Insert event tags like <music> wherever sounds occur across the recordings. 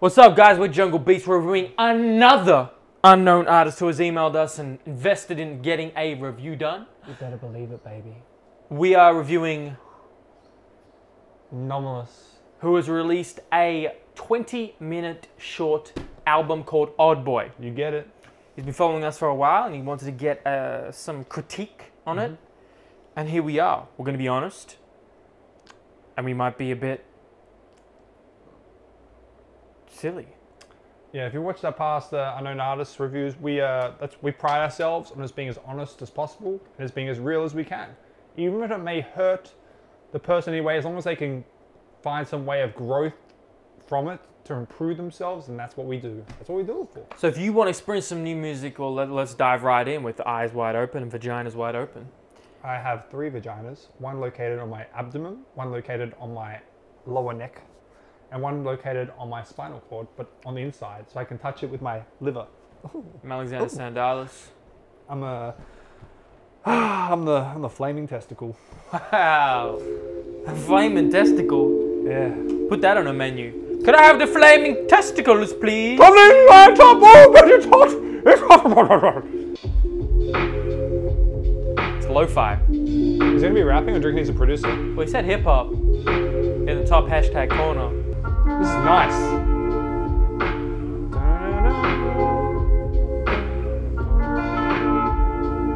What's up, guys? We're Jungle Beats. We're reviewing another unknown artist who has emailed us and invested in getting a review done. You better believe it, baby. We are reviewing Nomalous. who has released a 20 minute short album called Oddboy. You get it? He's been following us for a while and he wanted to get uh, some critique on it. And here we are. We're going to be honest. And we might be a bit silly. Yeah, if you watch our past uh, unknown artists reviews, we uh, that's we pride ourselves on just being as honest as possible and as being as real as we can, even if it may hurt the person anyway. As long as they can find some way of growth from it to improve themselves, and that's what we do. That's what we do it for. So if you want to experience some new music, well, let, let's dive right in with eyes wide open and vaginas wide open. I have three vaginas, one located on my abdomen, one located on my lower neck, and one located on my spinal cord, but on the inside, so I can touch it with my liver. I'm Alexander Sandalis. I'm a, <sighs> I'm the, I'm the flaming testicle. Wow. A flaming testicle. Yeah. Put that on a menu. Could I have the flaming testicles, please? Coming right up, oh, but it's hot. It's hot. It's lo-fi. He's gonna be rapping or drinking. He's a producer. Well, he said hip hop in the top hashtag corner. This is nice.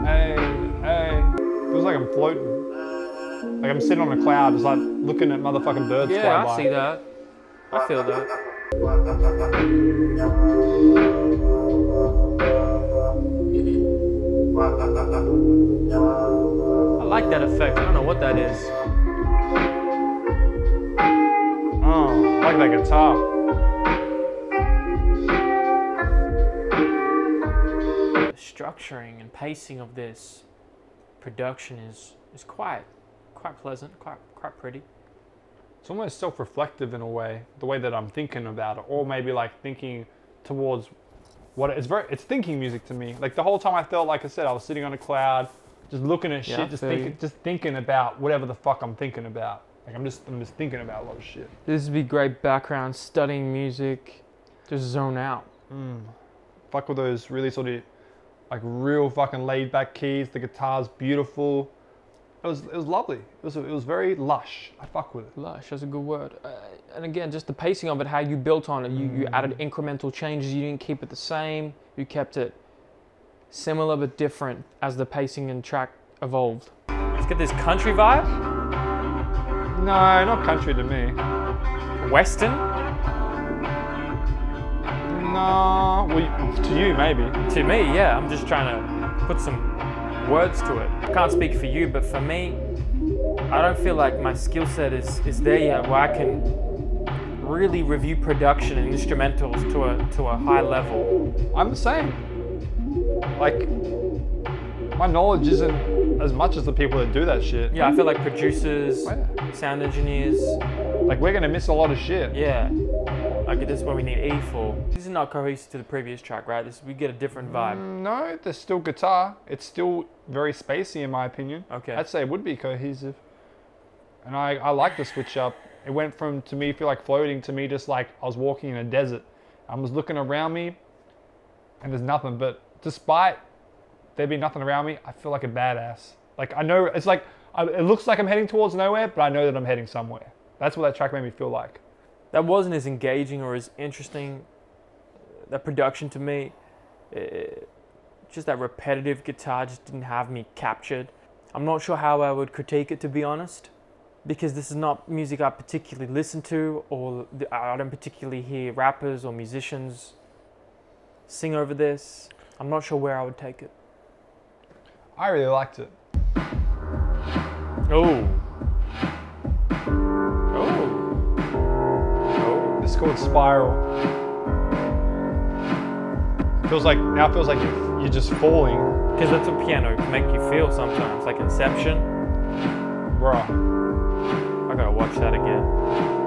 Hey, hey. Feels like I'm floating. Like I'm sitting on a cloud, just like looking at motherfucking birds Yeah, fly I by. see that. I feel that. I like that effect. I don't know what that is. Oh, I like that guitar. The structuring and pacing of this production is is quite quite pleasant, quite quite pretty. It's almost self-reflective in a way, the way that I'm thinking about it, or maybe like thinking towards what it's very. It's thinking music to me. Like the whole time I felt like I said, I was sitting on a cloud, just looking at Yeah, shit, just thinking, just thinking about whatever the fuck I'm thinking about. Like I'm just, I'm just thinking about a lot of shit. This would be great background studying music, just zone out. Fuck with those really sort of like real fucking laid back keys. The guitar's beautiful. It was, it was lovely. It was, it was very lush. I fuck with it. Lush, that's a good word. Uh, and again, just the pacing of it, how you built on it. You, you added incremental changes. You didn't keep it the same. You kept it similar but different as the pacing and track evolved. Let's get this country vibe. No, not country to me. Western. No, well, to you maybe. To me, yeah, I'm just trying to put some words to it. I can't speak for you, but for me, I don't feel like my skill set is, is there yet where I can really review production and instrumentals to a, to a high level. I'm the same. Like, my knowledge isn't as much as the people that do that shit. Yeah, I feel like producers, Yeah. sound engineers, Like, we're gonna miss a lot of shit. yeah. Like this is what we need E for. This is not cohesive to the previous track, right? This we get a different vibe. Mm, no, there's still guitar. It's still very spacey, in my opinion. Okay. I'd say it would be cohesive. And I, I like the switch up. It went from to me feel like floating to me just like I was walking in a desert. I was looking around me, and there's nothing. But despite there being nothing around me, I feel like a badass. Like I know it's like I, it looks like I'm heading towards nowhere, but I know that I'm heading somewhere. That's what that track made me feel like. That wasn't as engaging or as interesting. That production to me, eh, just that repetitive guitar just didn't have me captured. I'm not sure how I would critique it to be honest, because this is not music I particularly listen to, or I don't particularly hear rappers or musicians sing over this. I'm not sure where I would take it. I really liked it. Oh. Oh. Oh. It's called Spiral. Feels like now it feels like you're, you're just falling, Because that's what piano can make you feel sometimes, like Inception. bruh. I gotta watch that again.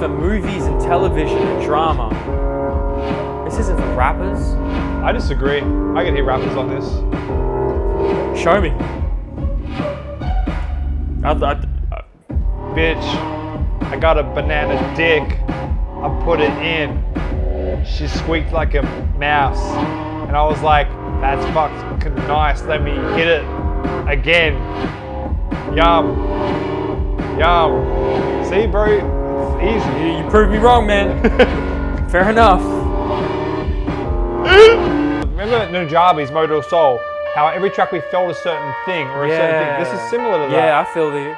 For movies and television and drama. This isn't for rappers. I disagree. I can hear rappers on this. Show me. I, I, I, Bitch, I got a banana dick. I put it in. She squeaked like a mouse. And I was like, that's fucking nice. Let me hit it again. Yum. Yum. See, bro? Easy. you, you proved me wrong, man. <laughs> Fair enough. Remember Nujabes' Modal Soul? How every track we felt a certain thing or a certain thing. This is similar to that. Yeah, I feel the.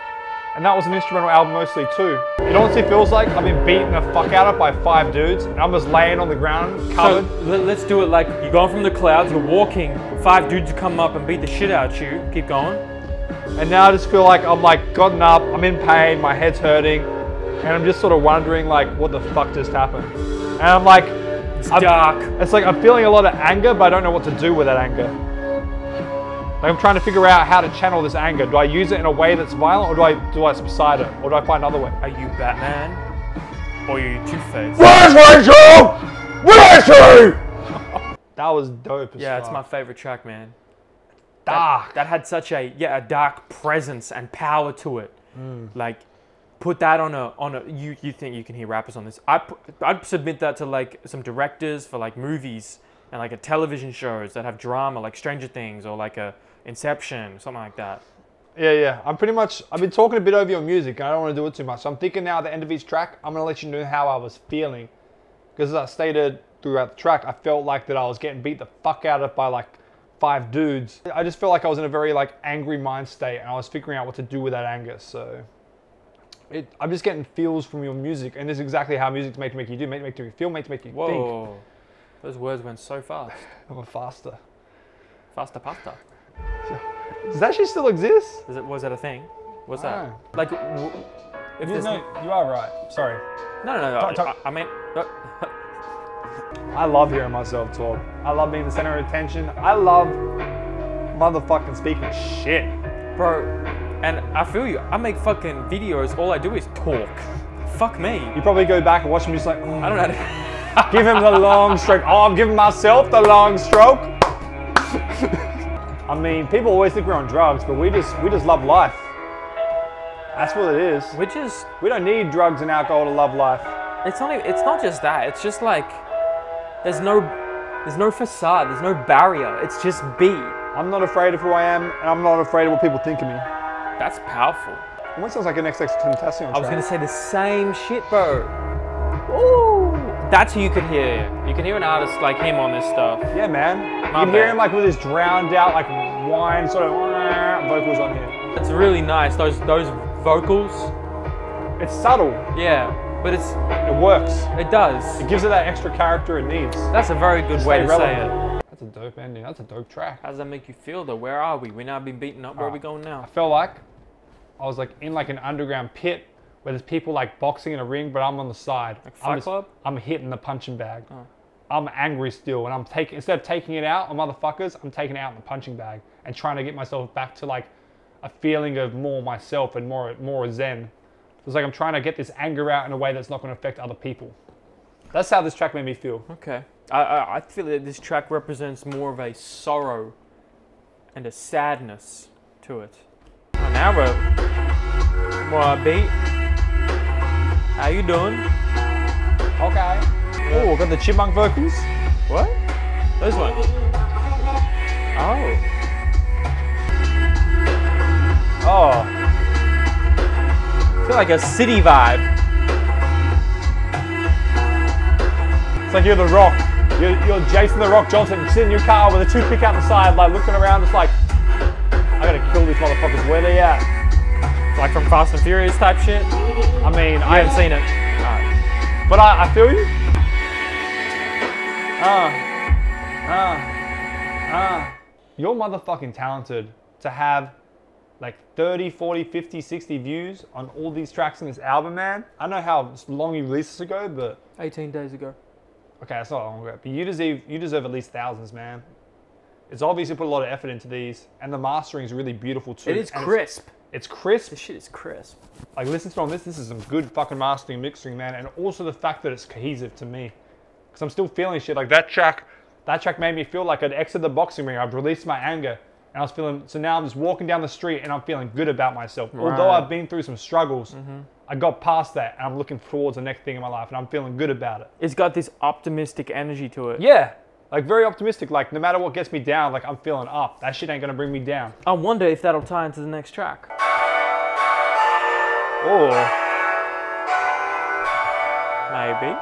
And that was an instrumental album mostly too. It honestly feels like I've been beaten the fuck out of by five dudes and I'm just laying on the ground covered. let- let's do it like you're going from the clouds, you're walking, five dudes come up and beat the shit out of you. Keep going. and now I just feel like I'm like gotten up, I'm in pain, my head's hurting, and I'm just sort of wondering like what the fuck just happened. And I'm like, It's I'm- dark. it's like I'm feeling a lot of anger, but I don't know what to do with that anger. Like I'm trying to figure out how to channel this anger. Do I use it in a way that's violent, or do I do I subside it, or do I find another way? Are you Batman? Or are you Two Face? Where's Rachel? Where's she? <laughs> That was dope. As Yeah, it's my favorite track, man. dark. That had such a yeah a dark presence and power to it. Mm. Like, put that on a on a you you think you can hear rappers on this? I I'd submit that to like some directors for like movies and like a television shows that have drama like Stranger Things or like a Inception something like that. Yeah, yeah. I'm pretty much. I've been talking a bit over your music, and I don't want to do it too much. So I'm thinking now at the end of each track, I'm gonna let you know how I was feeling, because as I stated throughout the track, I felt like that I was getting beat the fuck out of by like five dudes. I just felt like I was in a very like angry mind state, and I was figuring out what to do with that anger. So. It, I'm just getting feels from your music, and this is exactly how music's made to make you do, made to make you feel, made to make you think. Whoa, those words went so fast. <laughs> I'm a faster. Faster pasta. Does that shit still exist? Is it was that a thing? What's that? don't Like, if You, no, you are right. Sorry. no, no, no. Talk- talk. I, I mean, uh, I love hearing myself talk. I love being the center of attention. I love motherfucking speaking shit. bro, and I feel you. I make fucking videos. All I do is talk. Fuck me. You probably go back and watch them just like, "Mm, I don't know. How to, <laughs> give him the long stroke. Oh, I'm giving myself the long stroke. I mean, people always think we're on drugs, but we just we just love life. That's what it is. we just. We don't need drugs and alcohol to love life. It's not. Even, it's not just that. It's just like there's no, there's no facade. There's no barrier. It's just be. I'm not afraid of who I am, and I'm not afraid of what people think of me. That's powerful. What sounds like an XX Tentacion I was gonna say the same shit, bro. Ooh. That's who you could hear. You can hear an artist like him on this stuff. Yeah, man. You My can hear him like with his drowned out, like whine sort of vocals on here. It's really nice. Those those vocals. It's subtle. Yeah, but it's It works. it does. It gives it that extra character it needs. That's a very good way to relevant. say it. That's a dope ending. That's a dope track. How does that make you feel though? Where are we? We're now been beaten up. Where are we ah, going now? I felt like I was like in like an underground pit where there's people like boxing in a ring, but I'm on the side. Like I'm Fight Club? I'm hitting the punching bag. Oh. I'm angry still, and I'm taking instead of taking it out on motherfuckers, I'm taking it out in the punching bag and trying to get myself back to like a feeling of more myself and more more zen. It's like I'm trying to get this anger out in a way that's not going to affect other people. That's how this track made me feel. Okay. I, I I feel that this track represents more of a sorrow and a sadness to it. And now we're more upbeat. How you doing? Okay. Oh, got the chipmunk vocals. What? Those one. Oh. Oh, I feel like a city vibe. it's like you're the Rock. You're, you're Jason the Rock Johnson, sitting in your car with a toothpick out the side, like looking around, just like, I gotta kill these motherfuckers. Where they at? Like from Fast and Furious type shit. I mean, I I haven't seen it. But I, I feel you. Ah, ah, ah. You're motherfucking talented to have like 30, 40, 50, 60 views on all these tracks in this album, man. I know how long you released this ago, but 18 days ago. Okay, that's not long ago. But you deserve, you deserve at least thousands, man. It's obviously put a lot of effort into these, and the mastering is really beautiful too. It is And crisp. It's, it's crisp. This shit is crisp. Like listen to it on this. This is some good fucking mastering, mixing, man, and also the fact that it's cohesive to me. because I'm still feeling shit. Like that track, that track made me feel like I'd exited the boxing ring. I've released my anger, and I was feeling. So now I'm just walking down the street and I'm feeling good about myself. Although Right. Mm-hmm. I've been through some struggles, I got past that, and I'm looking towards the next thing in my life, and I'm feeling good about it. It's got this optimistic energy to it. Yeah, like very optimistic. Like no matter what gets me down, like I'm feeling up. That shit ain't gonna bring me down. I wonder if that'll tie into the next track. Or Maybe.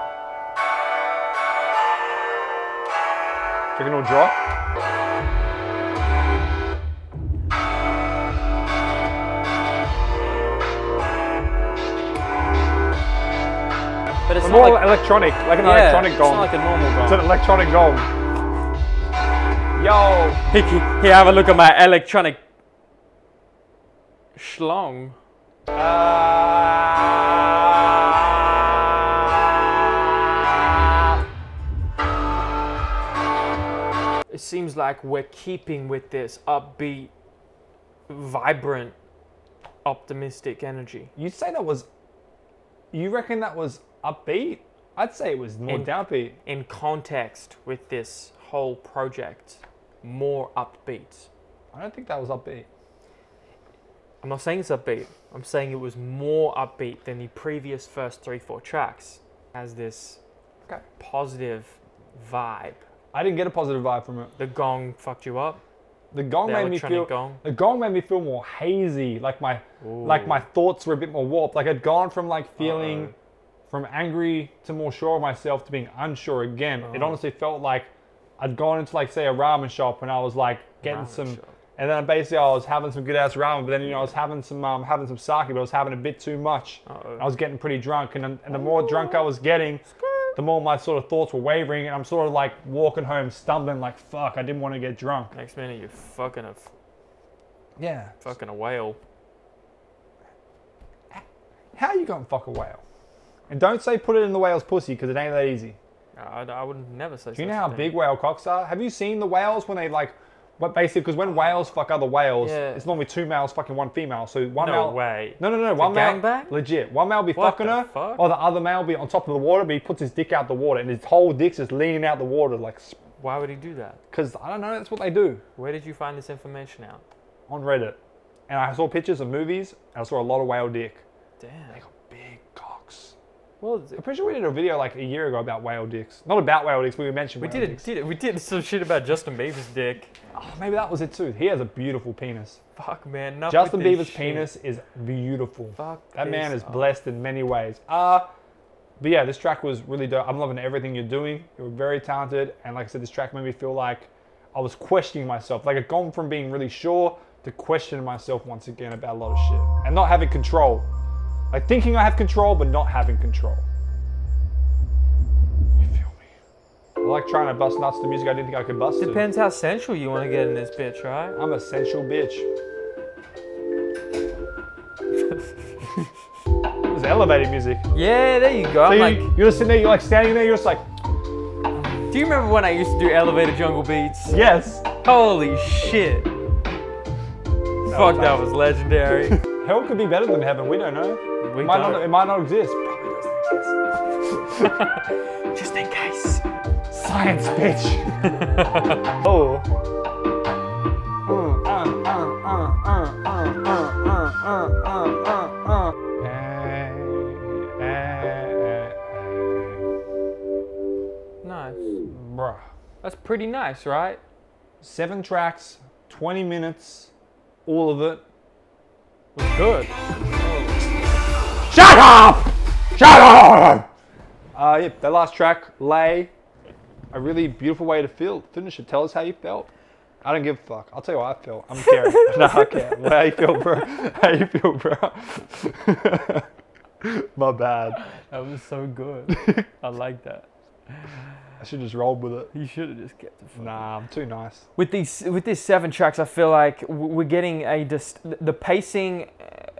you reckon it'll drop? It's It's more like, electronic, like an yeah, electronic it's not like a normal it's an electronic gong. Yo, <laughs> Here, here, have a look at my electronic schlong. uh, It seems like we're keeping with this upbeat, vibrant, optimistic energy. you'd say that was. You reckon that was upbeat? I'd say it was more In- downbeat. In context with this whole project, more upbeat. I don't think that was upbeat. I'm not saying it's upbeat. I'm saying it was more upbeat than the previous first three, four tracks. Has this Okay. positive vibe. I didn't get a positive vibe from it. The gong fucked you up. The gong The made me feel. gong. The gong made me feel more hazy. Like my, like my thoughts were a bit more warped. Like I'd gone from like feeling, Uh-oh. From angry to more sure of myself to being unsure again. It Oh. honestly felt like I'd gone into like say a ramen shop and I was like getting Ramen some. shop. And then basically I was having some good ass ramen, but then you know I was having some um, having some sake, but I was having a bit too much. Uh-oh. I was getting pretty drunk, and, and the more drunk I was getting, the more my sort of thoughts were wavering, and I'm sort of like walking home stumbling, like fuck, I didn't want to get drunk. Next minute, you're fucking a Yeah. fucking a whale. How you gonna fuck a whale? And don't say put it in the whale's pussy because it ain't that easy. I, I would never say. Do you know how thing. big whale cocks are? Have you seen the whales when they like, what basically? Because when whales fuck other whales, Yeah. it's normally two males fucking one female. So one No male. way. No, no, no. One male. Legit. One male be What fucking her, fuck? or the other male be on top of the water, but he puts his dick out the water, and his whole dick's just leaning out the water, like, Why would he do that? because I don't know. That's what they do Where did you find this information out? on Reddit. And I saw pictures of movies, and I saw a lot of whale dick. Damn. They got big cocks. Well, I'm pretty sure we did a video like a year ago about whale dicks. Not about whale dicks, but we mentioned we whale did it. dicks. Did it? We did some shit about Justin Bieber's dick. Oh, maybe that was it too. He has a beautiful penis. Fuck man. enough Justin Bieber's shit. penis is beautiful. Fuck. That man is up. blessed in many ways. Uh, but yeah, this track was really dope. I'm loving everything you're doing. You were very talented. And like I said, this track made me feel like I was questioning myself. Like I'd gone from being really sure to questioning myself once again about a lot of shit. And not having control. Like thinking I have control, but not having control. You feel me? I like trying to bust nuts to music I didn't think I could bust to. Depends how sensual you want to get in this bitch, right? I'm a sensual bitch. <laughs> It's elevated music. Yeah, there you go. So I'm you, like, you're just sitting there, you're like standing there, you're just like, do you remember when I used to do elevated jungle beats? yes. Holy shit! Fuck, that was was legendary. <laughs> Hell could be better than heaven, we don't know. We it might, don't. not, it might not exist. <laughs> Just in case. Science, bitch. <laughs> oh. Nice. Bruh. That's pretty nice, right? Seven tracks, 20 minutes, all of it was good. Shut up! Shut up! Uh, yeah, that last track, Lay, a really beautiful way to feel. Finish it. Tell us how you felt. I don't give a fuck. I'll tell you how I feel. I'm caring. <laughs> no, I care. Well, how you feel, bro? How you feel, bro? <laughs> My bad. That was so good. <laughs> I like that. I should just rolled with it. You should have just kept it. Nah, I'm too nice. With these, with these seven tracks, I feel like we're getting a dis- the pacing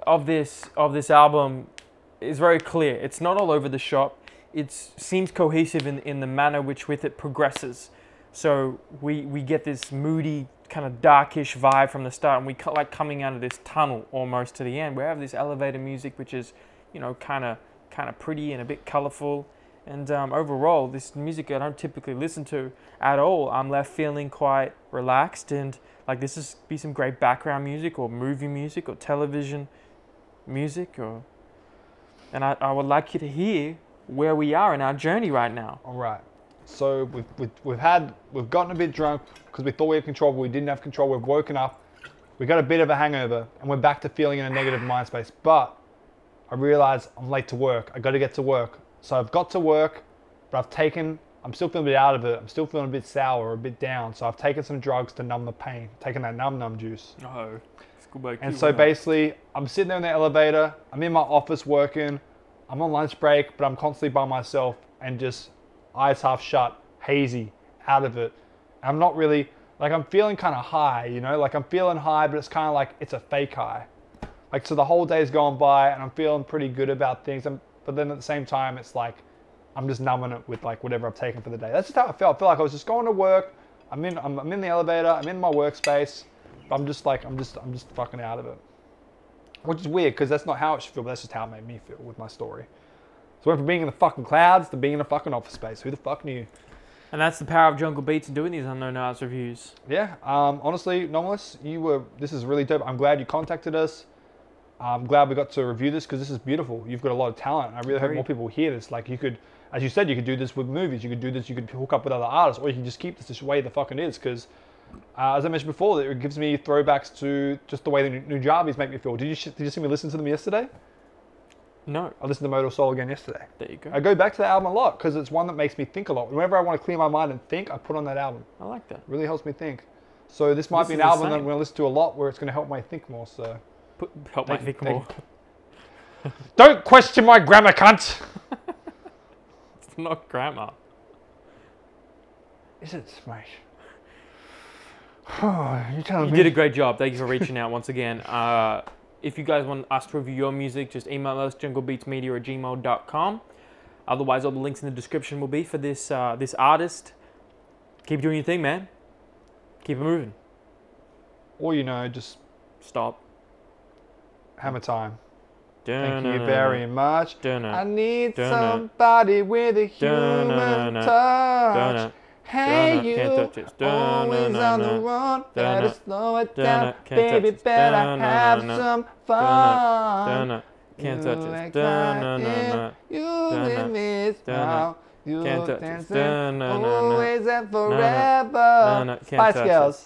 of this of this album is very clear. It's not all over the shop. It seems cohesive in, in the manner which with it progresses. So we we get this moody kind of darkish vibe from the start, and we co- like coming out of this tunnel almost to the end. We have this elevator music, which is you know kind of kind of pretty and a bit colorful. And um, overall, this music I don't typically listen to at all. I'm left feeling quite relaxed and like this is be some great background music or movie music or television music or. And I, I would like you to hear where we are in our journey right now. All right. So we've, we've, we've had we've gotten a bit drunk because we thought we had control, but we didn't have control. We've woken up, we got a bit of a hangover, and we're back to feeling in a negative mind space. But I realize I'm late to work. I got to get to work. So I've got to work, but I've taken. I'm still feeling a bit out of it. I'm still feeling a bit sour, a bit down. So I've taken some drugs to numb the pain. Taken that numb numb juice. Oh, And so basically, I'm sitting there in the elevator. I'm in my office working. I'm on lunch break, but I'm constantly by myself and just eyes half shut, hazy, out of it. I'm not really like I'm feeling kind of high, you know, like I'm feeling high, but it's kind of like it's a fake high. Like so, the whole day's gone by, and I'm feeling pretty good about things. But then at the same time, it's like I'm just numbing it with like whatever I've taken for the day. That's just how I felt. I feel like I was just going to work. I'm in. I'm, I'm in the elevator. I'm in my workspace. But I'm just like I'm just I'm just fucking out of it. Which is weird because that's not how it should feel, but that's just how it made me feel with my story. So I went from being in the fucking clouds to being in a fucking office space. Who the fuck knew? And that's the power of Jungle Beats and doing these unknown arts reviews. Yeah. Um, honestly, Nomalous, you were. This is really dope. I'm glad you contacted us. I'm glad we got to review this because this is beautiful. You've got a lot of talent. I really hope more people hear this. Like you could, as you said, you could do this with movies. You could do this. You could hook up with other artists, or you can just keep this this way the fucking is. Because, uh, as I mentioned before, it gives me throwbacks to just the way the Nujabes make me feel. Did you did you see me listen to them yesterday? No, I listened to Modal Soul again yesterday. there you go. I go back to the album a lot because it's one that makes me think a lot. Whenever I want to clear my mind and think, I put on that album. I like that. It really helps me think. So this might This be an album that I'm going to listen to a lot, where it's going to help me think more. So Put, help my Thank- think more. <laughs> don't question my grammar, cunt. It's <laughs> not grammar. Is it, mate? <sighs> Oh, you telling You me? did a great job. Thank you for reaching out once again. <laughs> Uh, if you guys want us to review your music, just email us junglebeatsmedia at gmail.com. Otherwise, all the links in the description will be for this uh, this artist. Keep doing your thing, man. Keep it moving. or you know, just Stop. hammer time. Thank you very much. I need somebody with a human touch. Hey you, this. always on the run. Better slow it down, baby. Better have some fun. Can't touch this. act You Dun-dun. with me is you Can't dancing always and forever. Spice Girls.